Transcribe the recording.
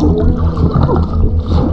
あっ!